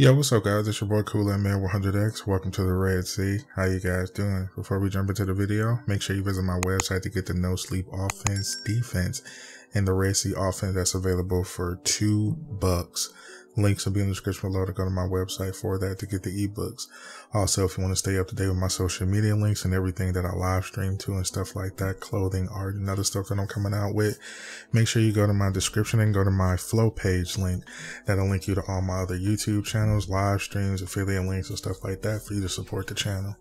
Yo, what's up guys? It's your boy Aid Man 100X. Welcome to the Red Sea. How you guys doing? Before we jump into the video, make sure you visit my website to get the no sleep offense defense and the Red Sea offense that's available for two bucks. Links will be in the description below to go to my website for that to get the ebooks. Also, if you want to stay up to date with my social media links and everything that I live stream to and stuff like that, clothing, art, and other stuff that I'm coming out with, make sure you go to my description and go to my flow page link. That'll link you to all my other YouTube channels, live streams, affiliate links, and stuff like that for you to support the channel.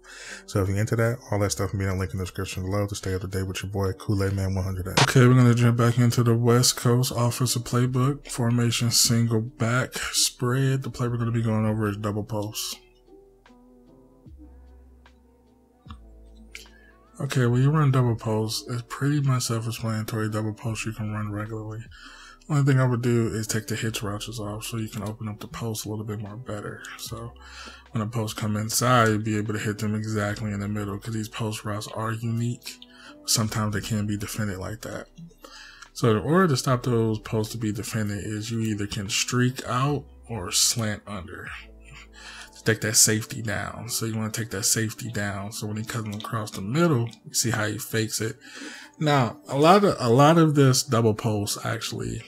So if you're into that, all that stuff will be in the link in the description below to stay up to date with your boy Kool Aid Man 100. Okay, we're gonna jump back into the West Coast offensive playbook formation, single back spread. The play we're gonna be going over is double post. Okay, when you run double post, it's pretty much self-explanatory. Double post you can run regularly. Only thing I would do is take the hitch routes off so you can open up the post a little bit more better. So when a post come inside, you'll be able to hit them exactly in the middle because these post routes are unique. Sometimes they can be defended like that. So in order to stop those posts to be defended is you either can streak out or slant under to take that safety down. So you want to take that safety down. So when he comes across the middle, you see how he fakes it. Now, a lot of a lot of this double post actually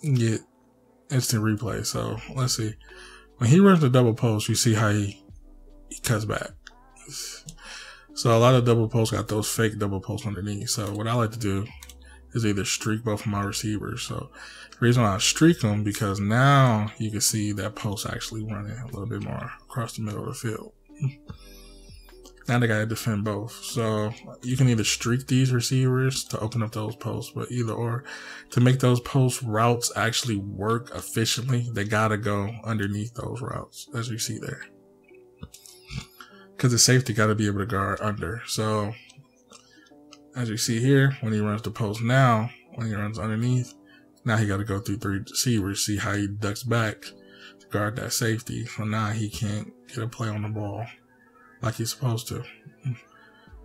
get instant replay. So let's see. When he runs the double post, you see how he, he cuts back. So a lot of double posts got those fake double posts underneath. So what I like to do is either streak both of my receivers. So the reason why I streak them because now you can see that post actually running a little bit more across the middle of the field. Now they gotta defend both. So you can either streak these receivers to open up those posts, but either or to make those post routes actually work efficiently, they gotta go underneath those routes, as you see there. Cause the safety gotta be able to guard under. So as you see here, when he runs the post now, when he runs underneath, now he got to go through three receivers, see how he ducks back to guard that safety. So now he can't get a play on the ball like he's supposed to.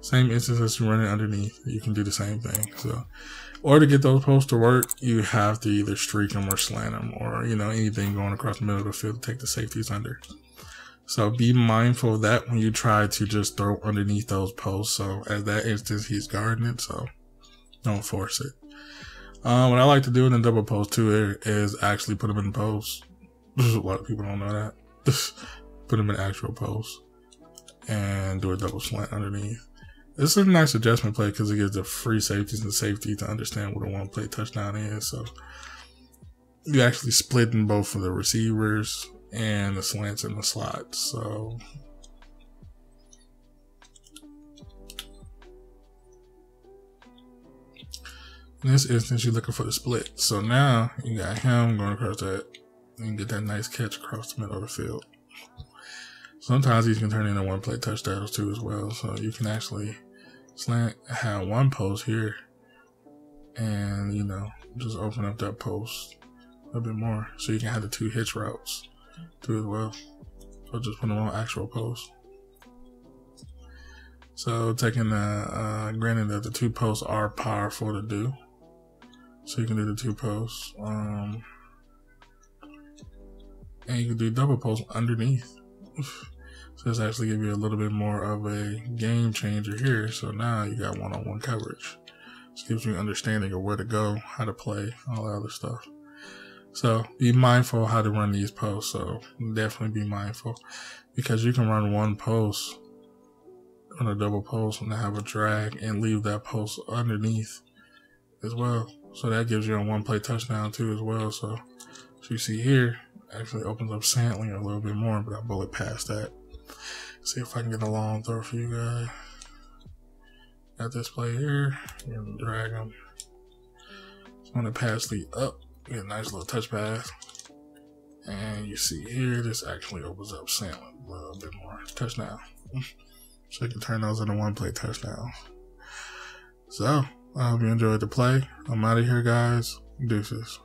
Same instance as you run it underneath, you can do the same thing. So, or to get those posts to work, you have to either streak them or slant them, or you know anything going across the middle of the field to take the safeties under. So be mindful of that when you try to just throw underneath those posts. So at that instance, he's guarding it. So don't force it. Uh, what I like to do in a double post too is actually put them in post. a lot of people don't know that. put them in actual post and do a double slant underneath. This is a nice adjustment play because it gives the free safeties and safety to understand what a one play touchdown is. So you actually split in both of the receivers and the slants in the slots. So in this instance, you're looking for the split. So now you got him going across that and get that nice catch across the middle of the field. Sometimes these can turn into one play touchdowns too as well. So you can actually slant have one post here and you know just open up that post a bit more so you can have the two hitch routes too as well. I'll just put them on actual posts. So taking the, uh, granted that the two posts are powerful to do. So you can do the two posts. Um, and you can do double posts underneath. So this actually give you a little bit more of a game changer here. So now you got one-on-one -on -one coverage. This gives you an understanding of where to go, how to play, all that other stuff. So be mindful how to run these posts. So definitely be mindful because you can run one post on a double post and have a drag and leave that post underneath as well. So that gives you a one play touchdown too as well. So, so you see here actually opens up sampling a little bit more, but I bullet past that. See if I can get a long throw for you guys. Got this play here. and drag. So I'm gonna pass the up Get a nice little touch pass. And you see here, this actually opens up Sam a little bit more. Touchdown. So you can turn those into one play touchdown. So, I hope you enjoyed the play. I'm out of here, guys. Deuces.